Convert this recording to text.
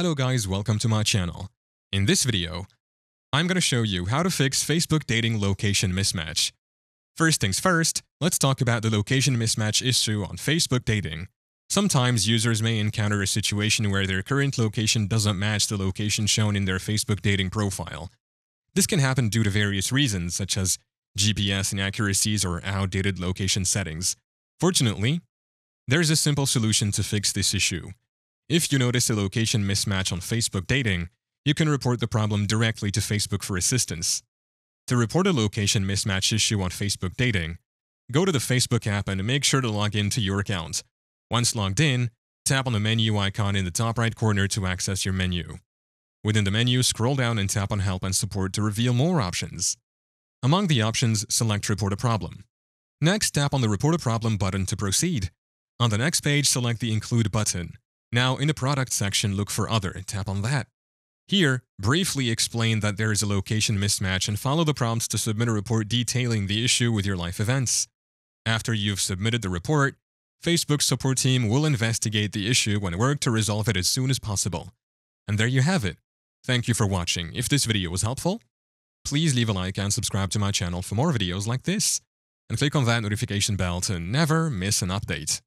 Hello guys, welcome to my channel. In this video, I'm going to show you how to fix Facebook dating location mismatch. First things first, let's talk about the location mismatch issue on Facebook dating. Sometimes users may encounter a situation where their current location doesn't match the location shown in their Facebook dating profile. This can happen due to various reasons such as GPS inaccuracies or outdated location settings. Fortunately, there's a simple solution to fix this issue. If you notice a location mismatch on Facebook dating, you can report the problem directly to Facebook for assistance. To report a location mismatch issue on Facebook dating, go to the Facebook app and make sure to log in to your account. Once logged in, tap on the menu icon in the top right corner to access your menu. Within the menu, scroll down and tap on Help and Support to reveal more options. Among the options, select Report a Problem. Next, tap on the Report a Problem button to proceed. On the next page, select the Include button. Now, in the Product section, look for Other, and tap on that. Here, briefly explain that there is a location mismatch and follow the prompts to submit a report detailing the issue with your life events. After you've submitted the report, Facebook's support team will investigate the issue and work to resolve it as soon as possible. And there you have it. Thank you for watching. If this video was helpful, please leave a like and subscribe to my channel for more videos like this. And click on that notification bell to never miss an update.